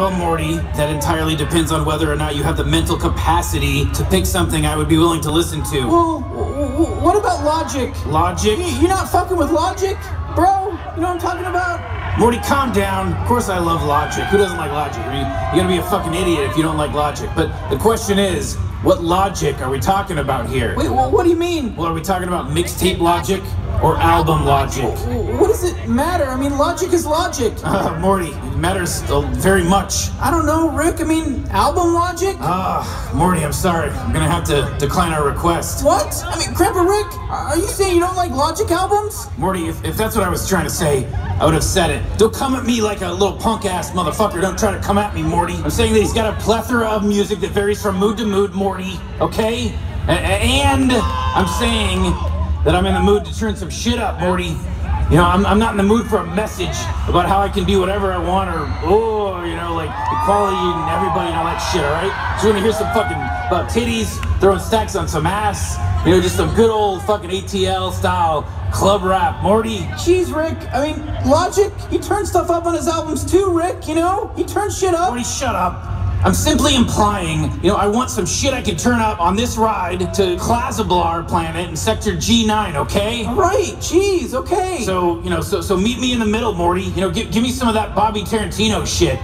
Well, Morty, that entirely depends on whether or not you have the mental capacity to pick something I would be willing to listen to. Well, w- w- what about logic? Logic? Y- You're not fucking with logic, bro? You know what I'm talking about? Morty, calm down. Of course I love logic. Who doesn't like logic? I mean, you're gonna be a fucking idiot if you don't like logic. But the question is, what logic are we talking about here? Wait, wh- what do you mean? Well, are we talking about mixtape logic or album logic? What does it matter? I mean, logic is logic. Uh, Morty, it matters uh, very much. I don't know, Rick. I mean, album logic? Ah, Morty, I'm sorry. I'm gonna have to decline our request. What? I mean, Grandpa Rick, are you saying you don't like Logic albums? Morty, if, if that's what I was trying to say, I would have said it. Don't come at me like a little punk ass motherfucker. Don't try to come at me, Morty. I'm saying that he's got a plethora of music that varies from mood to mood, Morty, okay? And I'm saying that I'm in the mood to turn some shit up, Morty. You know, I'm, I'm not in the mood for a message about how I can do whatever I want or, oh, you know, like equality and everybody and all that shit, alright? So you wanna hear some fucking about titties, throwing stacks on some ass, you know, just some good old fucking ATL style club rap, Morty. Jeez, Rick. I mean, Logic, he turns stuff up on his albums too, Rick, you know? He turns shit up. Morty, shut up. I'm simply implying, you know, I want some shit I can turn up on this ride to Klazablar planet in sector G9, okay? Right, jeez, okay. So, you know, so so meet me in the middle, Morty. You know, give, give me some of that Bobby Tarantino shit.